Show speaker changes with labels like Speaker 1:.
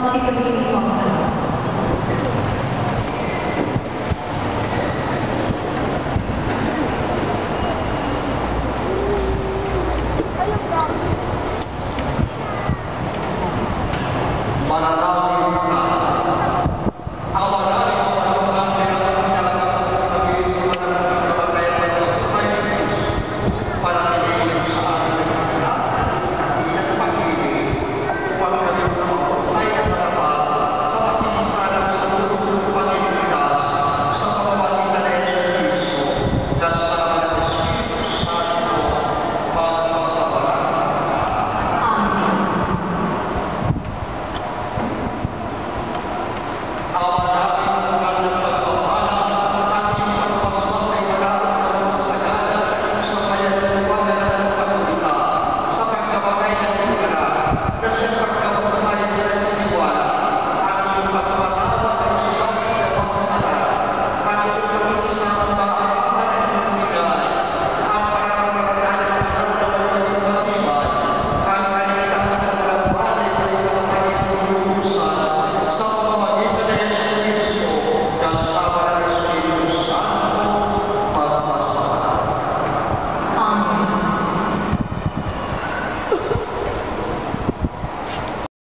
Speaker 1: possibly not.